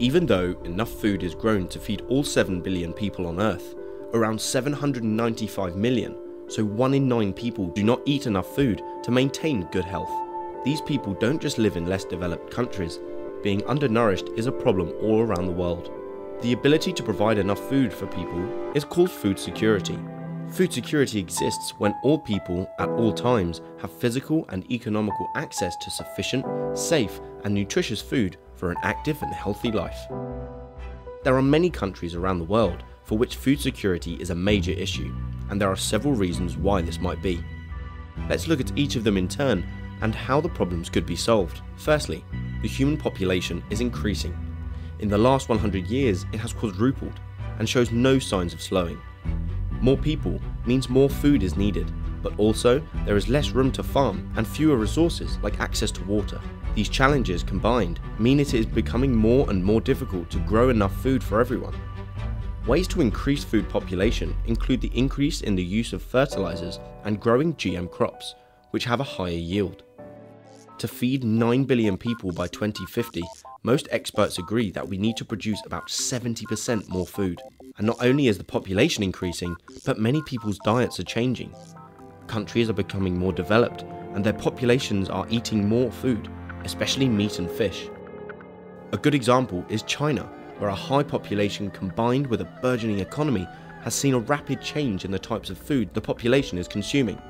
Even though enough food is grown to feed all 7 billion people on Earth, around 795 million, so 1 in 9 people do not eat enough food to maintain good health. These people don't just live in less developed countries, being undernourished is a problem all around the world. The ability to provide enough food for people is called food security. Food security exists when all people at all times have physical and economical access to sufficient, safe, and nutritious food for an active and healthy life. There are many countries around the world for which food security is a major issue, and there are several reasons why this might be. Let's look at each of them in turn and how the problems could be solved. Firstly, the human population is increasing. In the last 100 years, it has quadrupled and shows no signs of slowing. More people means more food is needed, but also there is less room to farm and fewer resources like access to water. These challenges combined mean it is becoming more and more difficult to grow enough food for everyone. Ways to increase food population include the increase in the use of fertilizers and growing GM crops, which have a higher yield. To feed 9 billion people by 2050, most experts agree that we need to produce about 70% more food. And not only is the population increasing, but many people's diets are changing. Countries are becoming more developed, and their populations are eating more food, especially meat and fish. A good example is China, where a high population combined with a burgeoning economy has seen a rapid change in the types of food the population is consuming.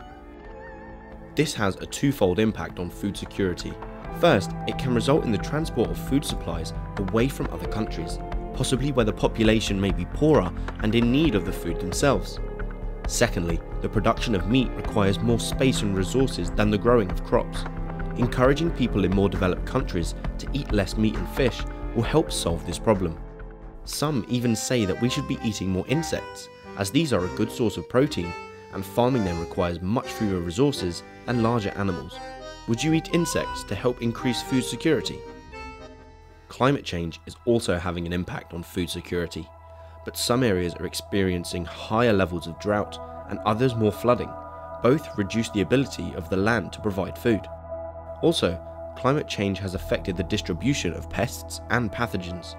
This has a twofold impact on food security. First, it can result in the transport of food supplies away from other countries, possibly where the population may be poorer and in need of the food themselves. Secondly, the production of meat requires more space and resources than the growing of crops. Encouraging people in more developed countries to eat less meat and fish will help solve this problem. Some even say that we should be eating more insects, as these are a good source of protein and farming them requires much fewer resources than larger animals. Would you eat insects to help increase food security? Climate change is also having an impact on food security, but some areas are experiencing higher levels of drought and others more flooding. Both reduce the ability of the land to provide food. Also, climate change has affected the distribution of pests and pathogens,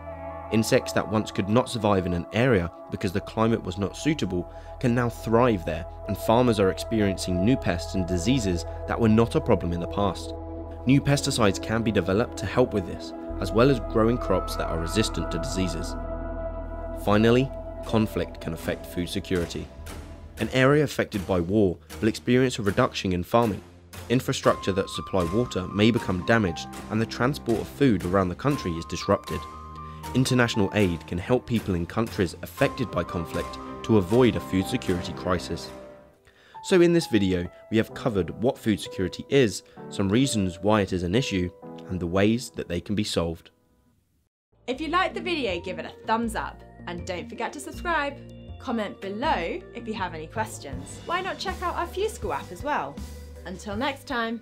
Insects that once could not survive in an area because the climate was not suitable can now thrive there, and farmers are experiencing new pests and diseases that were not a problem in the past. New pesticides can be developed to help with this, as well as growing crops that are resistant to diseases. Finally, conflict can affect food security. An area affected by war will experience a reduction in farming. Infrastructure that supply water may become damaged and the transport of food around the country is disrupted. International aid can help people in countries affected by conflict to avoid a food security crisis. So in this video, we have covered what food security is, some reasons why it is an issue, and the ways that they can be solved. If you liked the video, give it a thumbs up, and don't forget to subscribe. Comment below if you have any questions. Why not check out our FuseSchool app as well? Until next time.